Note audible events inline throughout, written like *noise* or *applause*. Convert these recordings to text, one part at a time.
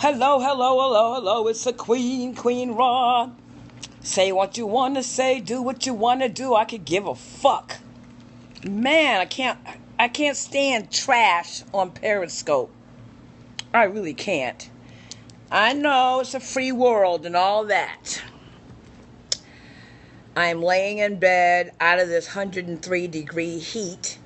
Hello, hello, hello, hello. It's the Queen, Queen Ra. Say what you want to say, do what you want to do. I could give a fuck. Man, I can't I can't stand trash on Periscope. I really can't. I know it's a free world and all that. I'm laying in bed out of this 103 degree heat,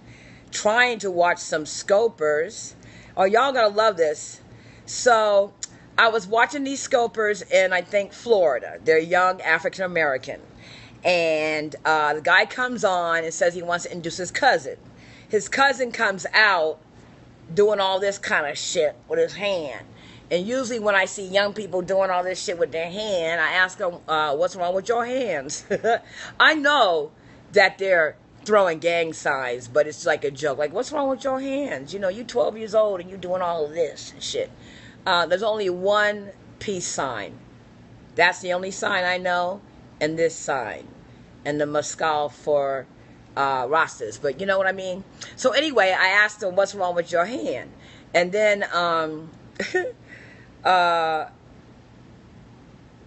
trying to watch some scopers. Oh, y'all gonna love this. So, I was watching these scopers in, I think, Florida. They're young African American. And uh, the guy comes on and says he wants to introduce his cousin. His cousin comes out doing all this kind of shit with his hand. And usually, when I see young people doing all this shit with their hand, I ask them, uh, What's wrong with your hands? *laughs* I know that they're throwing gang signs, but it's like a joke. Like, what's wrong with your hands? You know, you're 12 years old and you're doing all of this and shit. Uh, there's only one peace sign. That's the only sign I know, and this sign, and the mescal for uh, Rastas. But you know what I mean? So anyway, I asked him, what's wrong with your hand? And then, um, *laughs* uh,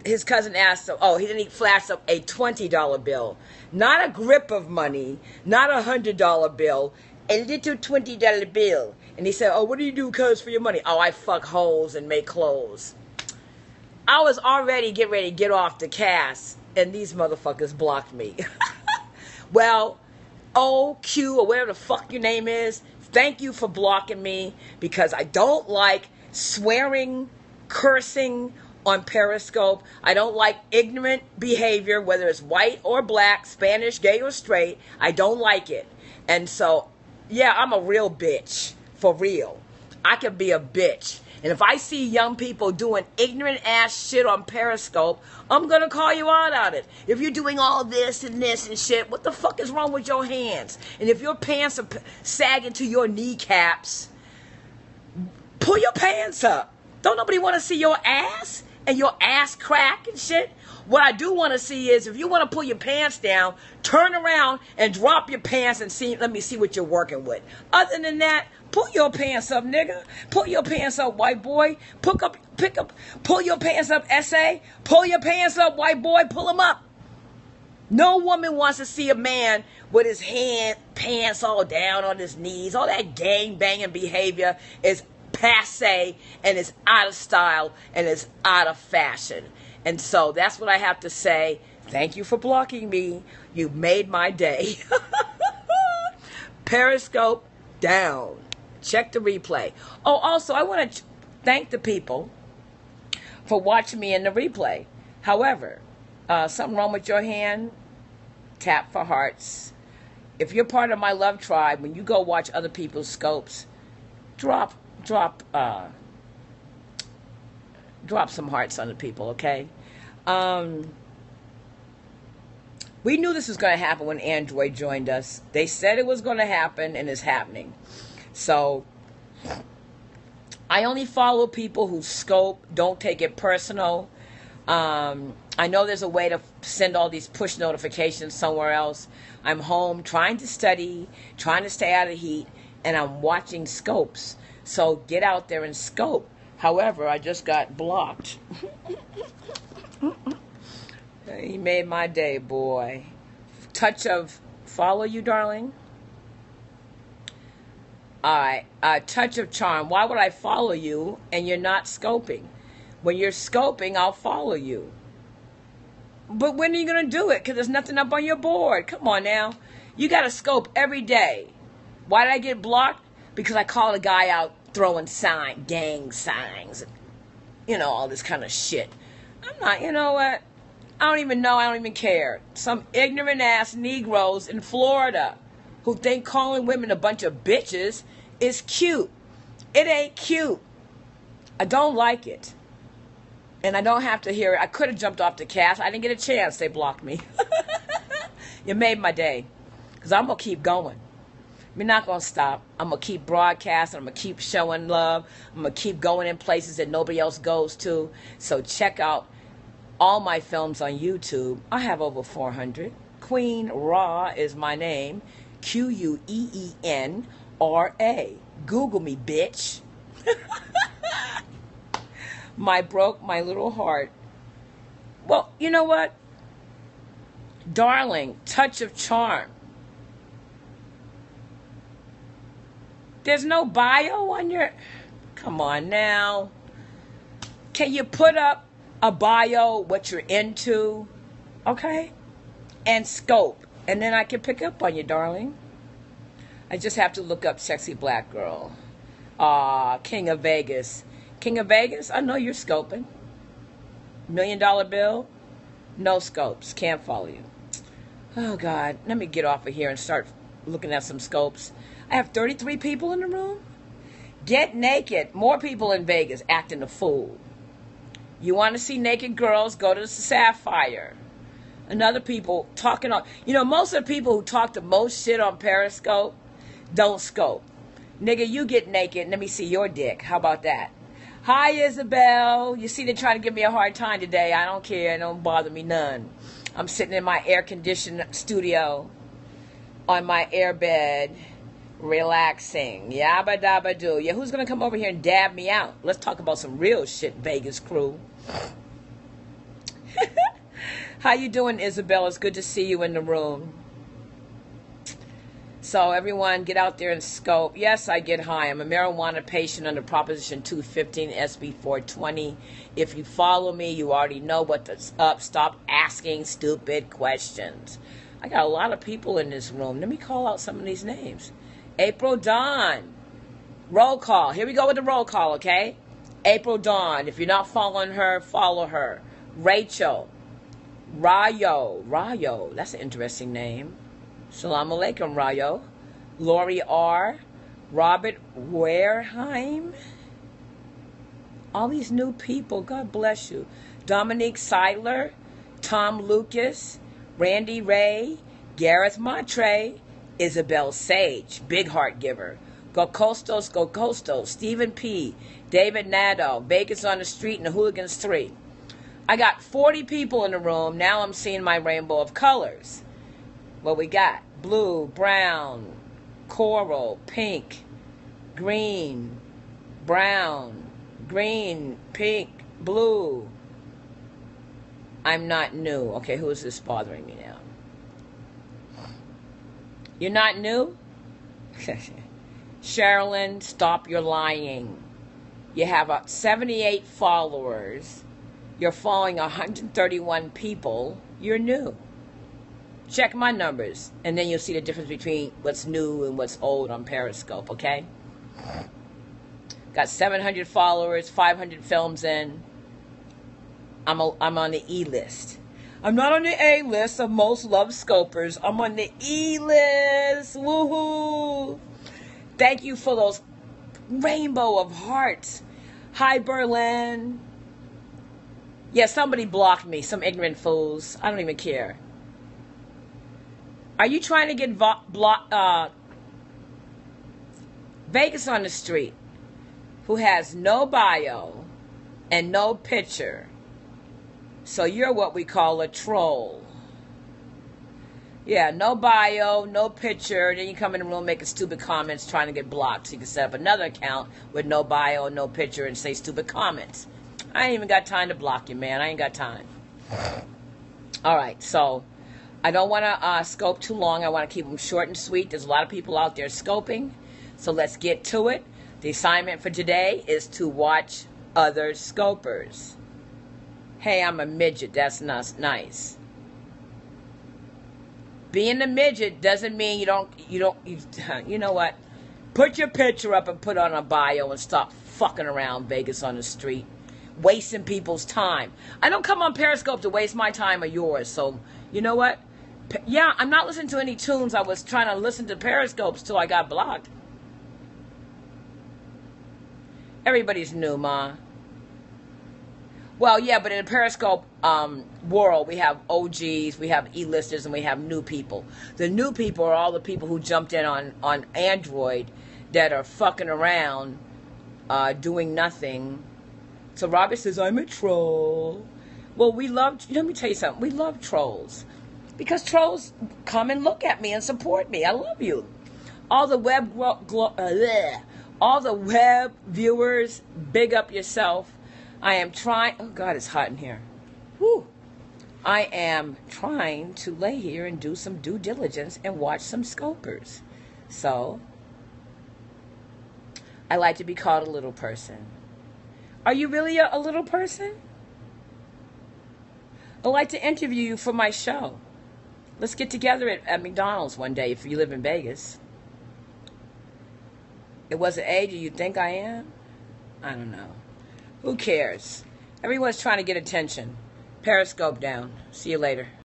his cousin asked him, oh, he didn't flash up a $20 bill. Not a grip of money, not a $100 bill, a little $20 bill. And he said, oh, what do you do, cuz, for your money? Oh, I fuck holes and make clothes. I was already getting ready to get off the cast, and these motherfuckers blocked me. *laughs* well, OQ or whatever the fuck your name is, thank you for blocking me because I don't like swearing, cursing on Periscope. I don't like ignorant behavior, whether it's white or black, Spanish, gay or straight. I don't like it. And so, yeah, I'm a real bitch. For real. I can be a bitch. And if I see young people doing ignorant ass shit on Periscope, I'm gonna call you out on it. If you're doing all this and this and shit, what the fuck is wrong with your hands? And if your pants are sagging to your kneecaps, pull your pants up. Don't nobody wanna see your ass and your ass crack and shit? What I do want to see is if you want to pull your pants down, turn around and drop your pants and see. Let me see what you're working with. Other than that, pull your pants up, nigga. Pull your pants up, white boy. Pick up, pick up, pull your pants up, SA. Pull your pants up, white boy. Pull them up. No woman wants to see a man with his hand pants all down on his knees. All that gang banging behavior is passe and it's out of style and it's out of fashion. And so that's what I have to say. Thank you for blocking me. You made my day. *laughs* Periscope down. Check the replay. Oh, also, I want to thank the people for watching me in the replay. However, uh, something wrong with your hand? Tap for hearts. If you're part of my love tribe, when you go watch other people's scopes, drop, drop, uh, drop some hearts on the people, okay? Um, we knew this was going to happen when Android joined us. They said it was going to happen, and it's happening. So, I only follow people who scope, don't take it personal. Um, I know there's a way to send all these push notifications somewhere else. I'm home trying to study, trying to stay out of heat, and I'm watching scopes. So get out there and scope. However, I just got blocked. he made my day, boy. Touch of follow you, darling. All right, a touch of charm. Why would I follow you and you're not scoping? When you're scoping, I'll follow you. But when are you going to do it? Because there's nothing up on your board. Come on now. You got to scope every day. Why did I get blocked? Because I called a guy out throwing sign, gang signs, you know, all this kind of shit. I'm not, you know what? I don't even know. I don't even care. Some ignorant ass Negroes in Florida who think calling women a bunch of bitches is cute. It ain't cute. I don't like it. And I don't have to hear it. I could have jumped off the cast. I didn't get a chance. They blocked me. *laughs* you made my day. Because I'm going to keep going. We're not going to stop. I'm going to keep broadcasting. I'm going to keep showing love. I'm going to keep going in places that nobody else goes to. So check out all my films on YouTube. I have over 400. Queen Ra is my name. Q U E E N R A. Google me, bitch. *laughs* my broke my little heart. Well, you know what? Darling, touch of charm. There's no bio on your. Come on now. Can you put up a bio, what you're into? Okay? And scope. And then I can pick up on you, darling. I just have to look up sexy black girl. Ah, King of Vegas. King of Vegas, I know you're scoping. Million dollar bill, no scopes. Can't follow you. Oh, God. Let me get off of here and start looking at some scopes. I have 33 people in the room. Get naked. More people in Vegas acting a fool. You want to see naked girls? Go to the Sapphire. Another people talking on. You know, most of the people who talk the most shit on Periscope don't scope. Nigga, you get naked. Let me see your dick. How about that? Hi, Isabel. You see, they're trying to give me a hard time today. I don't care. It don't bother me none. I'm sitting in my air conditioned studio on my air bed relaxing. Yabba dabba do. Yeah, who's gonna come over here and dab me out? Let's talk about some real shit, Vegas crew. *laughs* How you doing, Isabel? It's good to see you in the room. So everyone, get out there and scope. Yes, I get high. I'm a marijuana patient under Proposition 215 SB 420. If you follow me, you already know what's up. Stop asking stupid questions. I got a lot of people in this room. Let me call out some of these names. April Dawn. Roll call. Here we go with the roll call, okay? April Dawn. If you're not following her, follow her. Rachel. Rayo. Rayo. That's an interesting name. Salam alaikum, Rayo. Lori R. Robert Wareheim. All these new people. God bless you. Dominique Seidler. Tom Lucas. Randy Ray. Gareth Montre, Isabel Sage, Big Heart Giver, Go Costos, Go Costos, Stephen P., David Nadeau, Vegas on the Street, and the Hooligans 3. I got 40 people in the room. Now I'm seeing my rainbow of colors. What we got? Blue, brown, coral, pink, green, brown, green, pink, blue. I'm not new. Okay, who is this bothering me now? You're not new? *laughs* Sherilyn, stop your lying. You have uh, 78 followers. You're following 131 people. You're new. Check my numbers, and then you'll see the difference between what's new and what's old on Periscope, okay? Got 700 followers, 500 films in. I'm, a, I'm on the E list. I'm not on the A list of most loved scopers. I'm on the E list. Woohoo! Thank you for those rainbow of hearts. Hi, Berlin. Yeah, somebody blocked me. Some ignorant fools. I don't even care. Are you trying to get vo- uh, Vegas on the street, who has no bio and no picture? So you're what we call a troll. Yeah, no bio, no picture. Then you come in the room making stupid comments trying to get blocked. So you can set up another account with no bio, no picture, and say stupid comments. I ain't even got time to block you, man. I ain't got time. All right, so I don't want to uh, scope too long. I want to keep them short and sweet. There's a lot of people out there scoping. So let's get to it. The assignment for today is to watch other scopers hey, I'm a midget. That's not nice. Being a midget doesn't mean you don't, you don't, you, *laughs* you know what? Put your picture up and put on a bio and stop fucking around Vegas on the street, wasting people's time. I don't come on Periscope to waste my time or yours. So, you know what? Yeah, I'm not listening to any tunes. I was trying to listen to Periscopes till I got blocked. Everybody's new, Ma. Well, yeah, but in the Periscope um, world, we have OGs, we have E-listers, and we have new people. The new people are all the people who jumped in on, on Android that are fucking around, uh, doing nothing. So Robert says, I'm a troll. Well, we love, let me tell you something, we love trolls. Because trolls come and look at me and support me. I love you. All the web, uh, all the web viewers, big up yourself I am trying. Oh God, it's hot in here. Whew. I am trying to lay here and do some due diligence and watch some scopers. So, I like to be called a little person. Are you really a, a little person? I'd like to interview you for my show. Let's get together at, at McDonald's one day if you live in Vegas. It was the age you think I am? I don't know. Who cares? Everyone's trying to get attention. Periscope down. See you later.